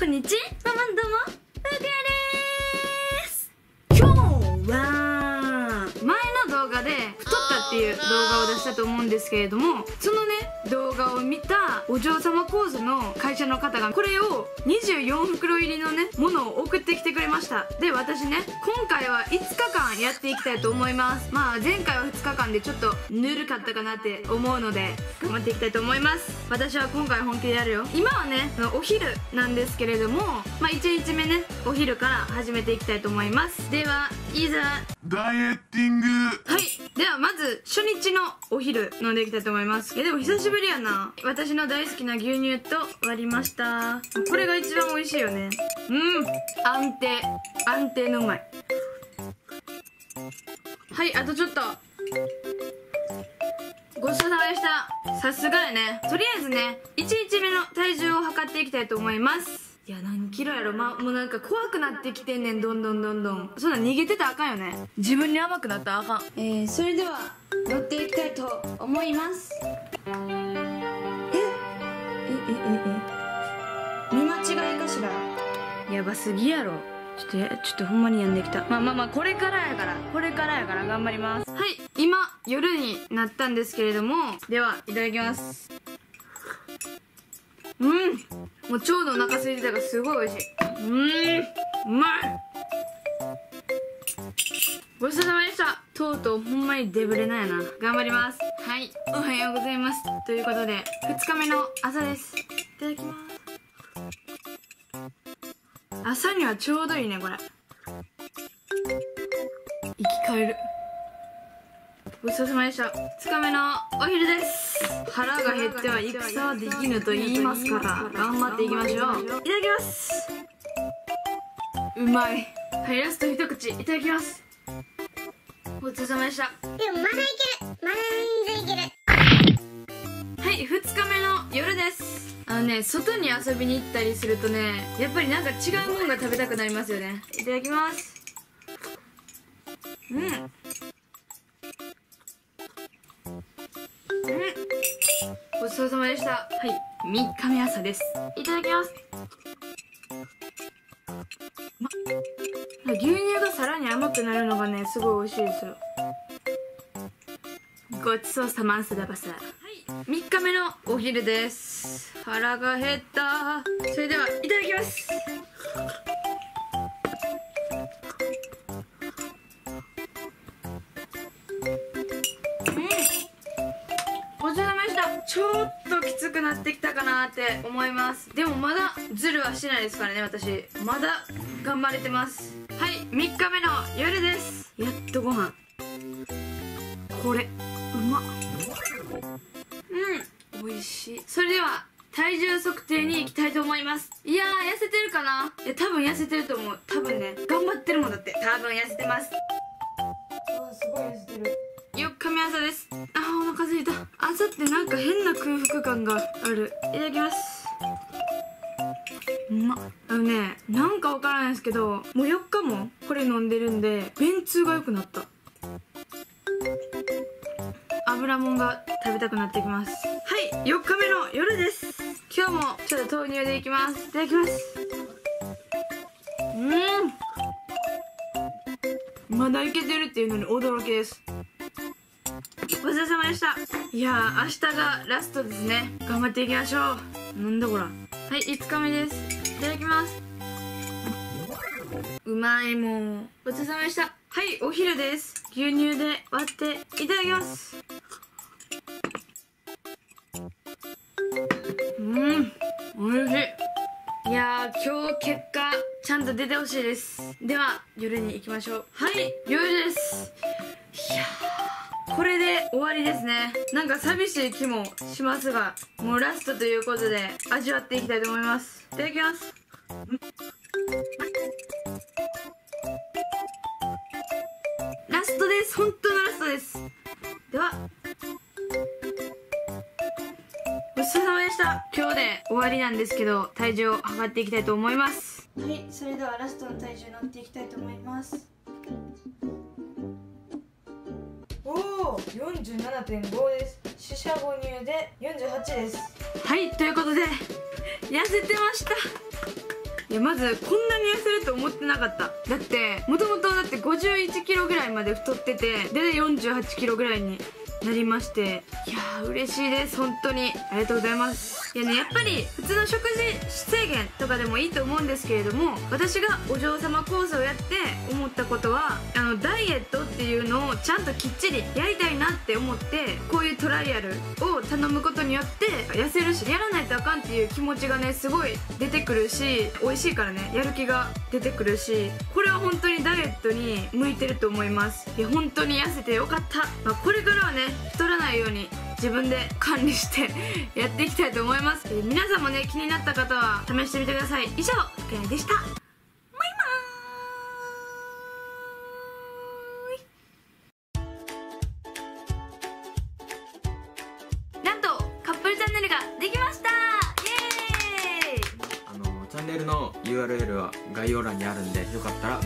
こんにちはどうもどうもふくやです。今日は前の動画で太ったっていう動画を出したと思うんですけれどもそのね動画を見たお嬢様コースの会社の方がこれを24袋入りのねものを送ってきてくれました。で私ね今回は5日間やっていきたいと思います。まあ前回は2日間でちょっとぬるかったかなって思うので頑張っていきたいと思います。私は今回本気でやるよ。今はねお昼なんですけれどもまあ1日目ねお昼から始めていきたいと思います。ではいざ。ダイエッティング。はいではまず初日のお昼飲んでいきたいと思います。えでも久しぶりやな。私の大好きな牛乳と割りました。これが一番美味しいよね。うん。安定。安定のうまい。はいあとちょっと。ごちそうさまでした。さすがやね。とりあえずね1日目の体重を測っていきたいと思いますいや何キロやろ、ま、もうなんか怖くなってきてんねん。どんどんどんどん。そんなん逃げてたらあかんよね。自分に甘くなったらあかん。えー、それでは乗っていきたいと思います。え？ええええ？見間違いかしら？やばすぎやろ。ちょっとやちょっとほんまにやんできた。まあまあまあこれからやから。これからやから。頑張ります。はい。今夜になったんですけれども。ではいただきますうん。もうちょうどお腹空いてたからすごい美味しい。うん。うまい。ごちそうさまでした。とうとうほんまにデブレなんやな。頑張ります。はい。おはようございます。ということで2日目の朝です。いただきます。朝にはちょうどいいねこれ。生き返る。ごちそうさまでした。2日目のお昼です腹が減っては戦はできぬと言いますから頑張っていきましょう。いただきます。うまい。はいラスト一口いただきます。ごちそうさまでした。でもまだいける。まだ全然いける。はい2日目の夜です。あのね外に遊びに行ったりするとねやっぱりなんか違うもんが食べたくなりますよね。いただきます。うん。うんごちそうさまでした。はい。3日目朝です。いただきます。ま牛乳がさらに甘くなるのがねすごい美味しいですよ。ごちそうさますだばさはい。3日目のお昼です。腹が減った。それではいただきますちょっときつくなってきたかなって思います。でもまだズルはしないですからね私。まだ頑張れてます。はい3日目の夜です。やっとご飯。これうま。っうん。美味しい。それでは体重測定に行きたいと思います。いやー痩せてるかな。いや多分痩せてると思う。多分ね。頑張ってるもんだって。多分痩せてます。すごい痩せてる4日目朝です。あーお腹すいた。朝ってなんか変な空腹感がある。いただきます。うまっあのねなんかわからないですけどもう4日もこれ飲んでるんで便通が良くなった。油もんが食べたくなってきます。はい4日目の夜です。今日もちょっと豆乳でいきます。いただきます。うん。まだいけてるっていうのに驚きです。ごちそうさまでした。いやー明日がラストですね。頑張っていきましょう。なんだこら。はい5日目です。いただきます。うまいもん。ごちそうさまでした。はいお昼です。牛乳で割っていただきます。うんおいしい。いやー今日結果ちゃんと出てほしいです。では夜に行きましょう。はい夜です。これで終わりですね。なんか寂しい気もしますがもうラストということで味わっていきたいと思います。いただきます。ラストです。本当のラストです。では。ごちそうさまでした。今日で終わりなんですけど体重を測っていきたいと思います。はいそれではラストの体重乗っていきたいと思います。47.5です。四捨五入で48です。はいということで痩せてました。いやまずこんなに痩せると思ってなかった。だってもともとだって5 1キロぐらいまで太っててで4 8キロぐらいになりまして嬉しいです。本当に。ありがとうございます。いやねやっぱり普通の食事制限とかでもいいと思うんですけれども私がお嬢様コースをやって思ったことはあのダイエットっていうのをちゃんときっちりやりたいなって思ってこういうトライアルを頼むことによって痩せるしやらないとあかんっていう気持ちがねすごい出てくるし美味しいからねやる気が出てくるしこれは本当にダイエットに向いてると思います。いや本当に痩せてよかった、まあ、これからはね太らないように自分で管理してやっていきたいと思います、えー皆さんもね気になった方は試してみてください。以上ふけでした。バイバーイ。なんとカップルチャンネルができました。イエーイ。あのチャンネルの URL は概要欄にあるんでよかったら